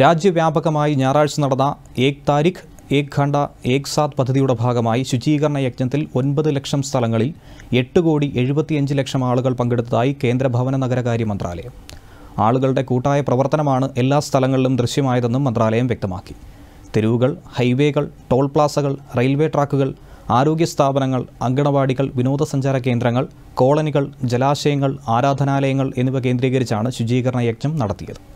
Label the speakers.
Speaker 1: രാജ്യവ്യാപകമായി ഞായറാഴ്ച നടന്ന ഏക് താരിഖ് ഏക് ഖണ്ഡ ഏക് സാത് പദ്ധതിയുടെ ഭാഗമായി ശുചീകരണ യജ്ഞത്തിൽ ഒൻപത് ലക്ഷം സ്ഥലങ്ങളിൽ എട്ട് കോടി എഴുപത്തിയഞ്ച് ലക്ഷം ആളുകൾ പങ്കെടുത്തതായി കേന്ദ്ര ഭവന നഗരകാര്യ മന്ത്രാലയം. ആളുകളുടെ കൂട്ടായ പ്രവർത്തനമാണ് എല്ലാ സ്ഥലങ്ങളിലും ദൃശ്യമായതെന്നും മന്ത്രാലയം വ്യക്തമാക്കി. തെരുവുകൾ ഹൈവേകൾ ടോൾ പ്ലാസകൾ റെയിൽവേ ട്രാക്കുകൾ ആരോഗ്യ സ്ഥാപനങ്ങൾ അങ്കണവാടികൾ വിനോദസഞ്ചാര കേന്ദ്രങ്ങൾ കോളനികൾ ജലാശയങ്ങൾ ആരാധനാലയങ്ങൾ എന്നിവ കേന്ദ്രീകരിച്ചാണ് ശുചീകരണ യജ്ഞം നടത്തിയത്.